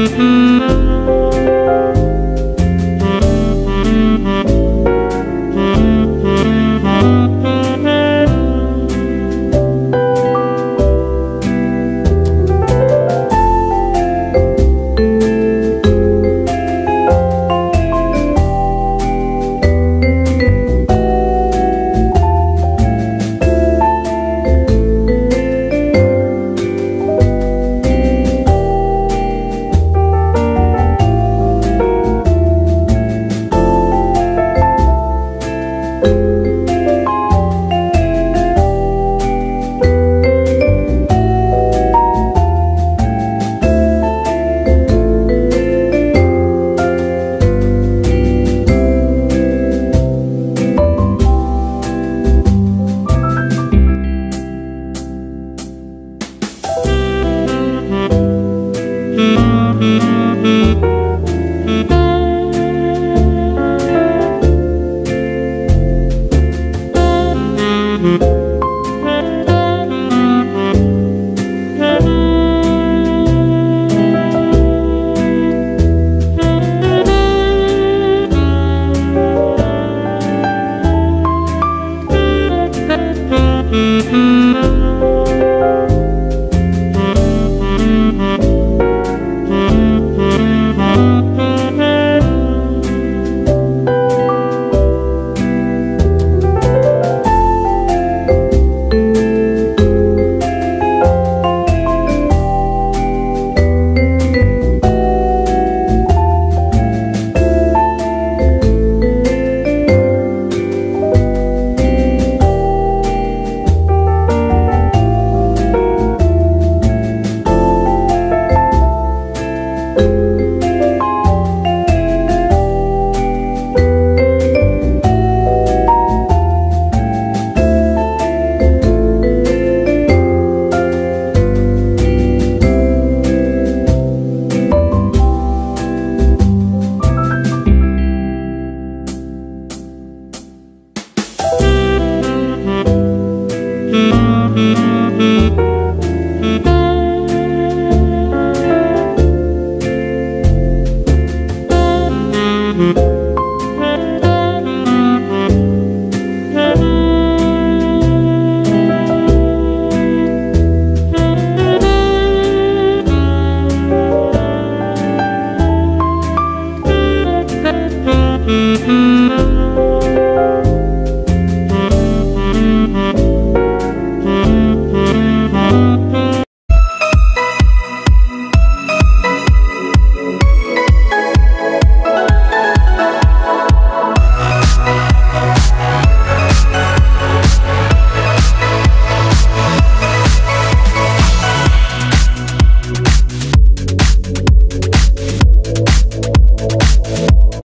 Mm-hmm.